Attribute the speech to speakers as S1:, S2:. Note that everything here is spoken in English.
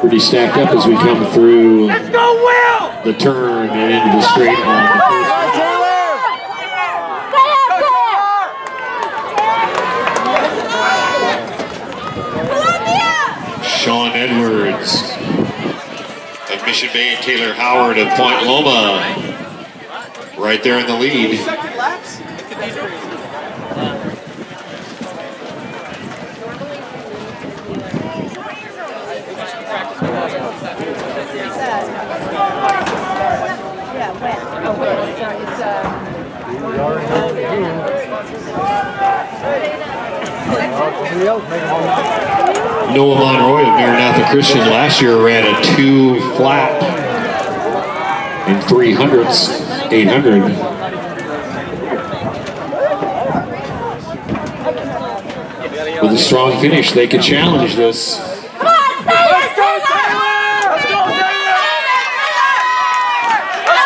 S1: Pretty stacked up as we come through the turn and into the straight on Edwards. Of Mission Bay and Taylor Howard of Point Loma. Right there in the lead. Noah Monroy of Maranatha Christian last year ran a two flat in three hundredths, 800. With a strong finish, they could challenge this. Come on, Taylor! Let's go,
S2: Taylor! Let's go, Taylor! Let's go, Taylor! Let's go, Taylor! Let's go, Taylor!